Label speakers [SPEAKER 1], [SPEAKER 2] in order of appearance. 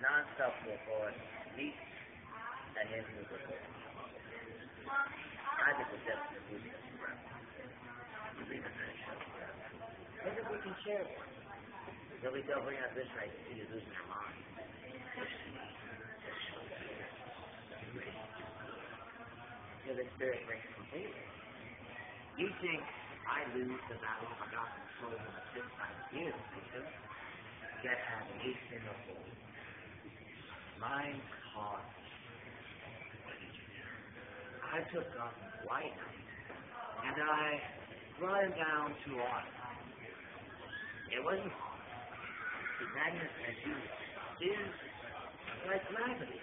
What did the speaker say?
[SPEAKER 1] non-stop for and he was I think definitely losing this breath. Maybe we can share it. They'll be bring up this right to you losing your mind. The spirit breaks completely. You think I lose the battle of my gospel soul in the fifth years, Bishop? Yet have ace the heart. I took God's white and I brought him down to water. It wasn't. The magnet as you is like gravity.